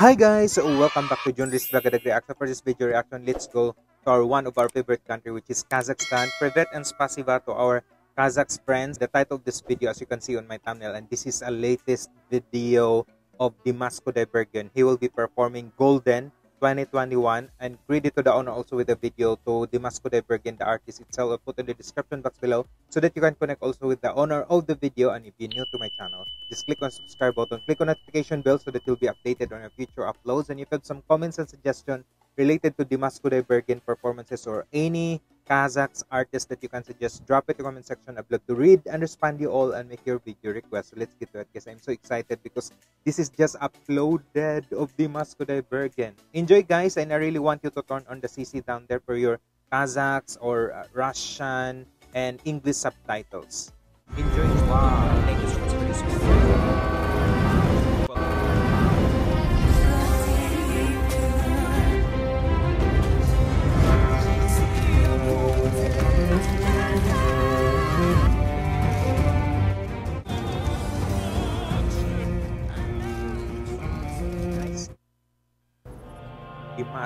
Hi guys, welcome back to Junrys Vlog Reaction. For this video reaction, let's go to our one of our favorite country which is Kazakhstan. Privet and spasiba to our Kazakh friends. The title of this video as you can see on my thumbnail and this is a latest video of Dimash Kudaibergen. He will be performing Golden 2021 and credit to the owner also with the video to Dimash Kudaibergen, the artist itself. I'll put in the description box below so that you can connect also with the owner of the video and if you're new to my channel just click on subscribe button click on notification bell so that you'll be updated on our future uploads and if you have some comments and suggestions related to Dimash Kudaibergen performances or any Kazakhs artists that you can suggest drop it in the comment section. I'd love to read and respond you all and make your video request. So let's get to it guys I'm so excited because this is just uploaded of the Dimash Kudaibergen enjoy guys and I really want you to turn on the CC down there for your Kazakhs or uh, Russian and English subtitles. Enjoy. Wow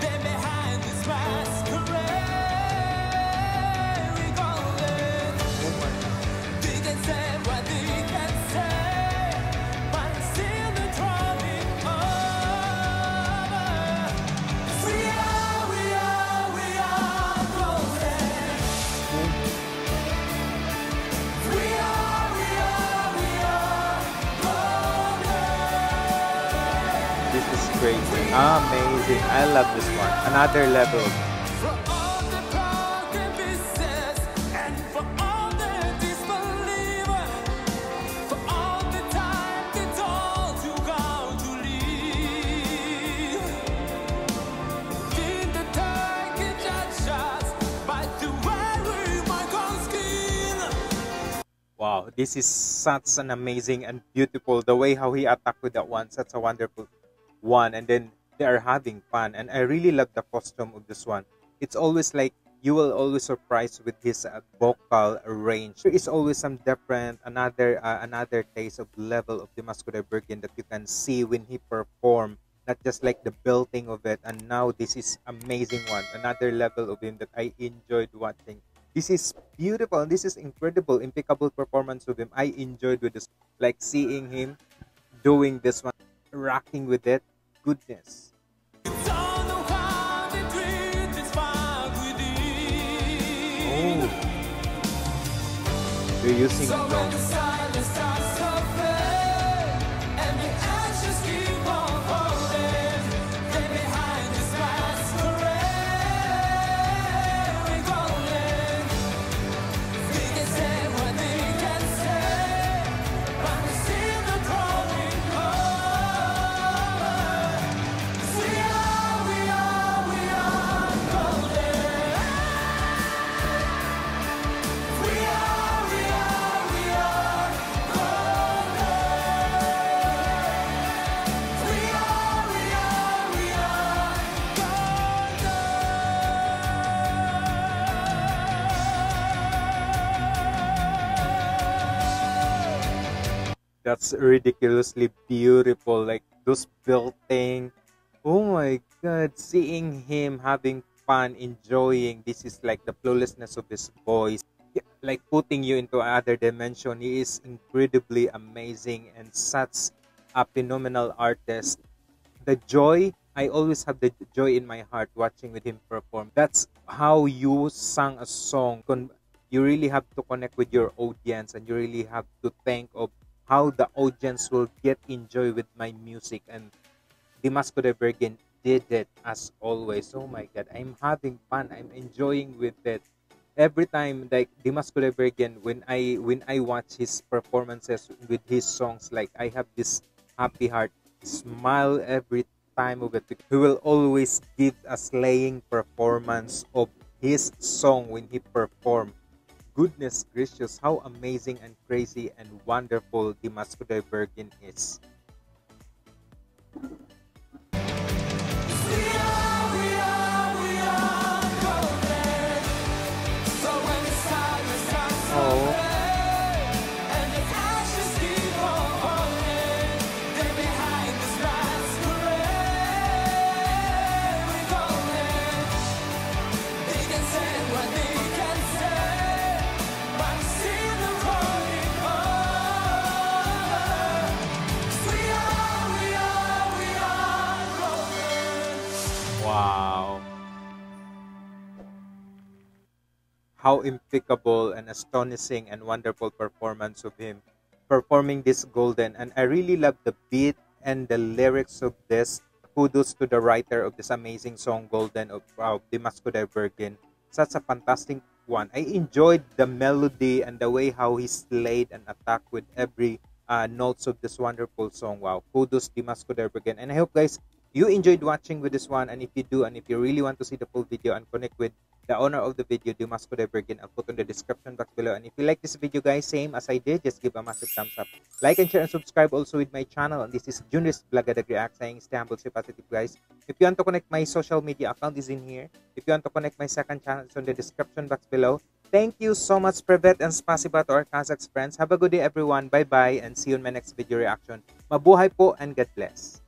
then behind this masquerade by I love this one. Another level. Wow, this is such an amazing and beautiful the way how he attacked with that one. Such a wonderful one. And then they are having fun. And I really love the costume of this one. It's always like you will always surprise with his uh, vocal range. There is always some different, another uh, another taste of level of the Muscular Bergen that you can see when he perform. Not just like the building of it. And now this is amazing one. Another level of him that I enjoyed watching. This is beautiful. This is incredible, impeccable performance of him. I enjoyed with this, like seeing him doing this one, rocking with it. Goodness. Oh, you're So That's ridiculously beautiful. Like those building. Oh my god, seeing him having fun, enjoying. This is like the flawlessness of his voice. Like putting you into another dimension. He is incredibly amazing and such a phenomenal artist. The joy, I always have the joy in my heart watching with him perform. That's how you sang a song. You really have to connect with your audience and you really have to think of how the audience will get enjoy with my music and Dimash Kudaibergen did it as always. Oh my god, I'm having fun. I'm enjoying with it. Every time like Dimash Kudaibergen when I when I watch his performances with his songs like I have this happy heart smile every time of it. He will always give a slaying performance of his song when he perform. Goodness gracious, how amazing and crazy and wonderful the Dimash Kudaibergen is. How impeccable and astonishing and wonderful performance of him performing this golden and I really love the beat and the lyrics of this. Kudos to the writer of this amazing song Golden of uh, Dimash Kudaibergen. Such a fantastic one. I enjoyed the melody and the way how he slayed and attacked with every uh, notes of this wonderful song. Wow. Kudos Dimash Kudaibergen. And I hope guys you enjoyed watching with this one and if you do and if you really want to see the full video and connect with the owner of the video Dimash Kudaibergen I'll put in the description box below. And if you like this video guys same as I did just give a massive thumbs up. Like and share and subscribe also with my channel. And this is Junrys Vlog gadag React saying stay humble stay positive guys. If you want to connect my social media account is in here. If you want to connect my second channel it's on the description box below. Thank you so much Privet and spasiba to our Kazakhs friends. Have a good day everyone. Bye bye and see you in my next video reaction. Mabuhay po and God bless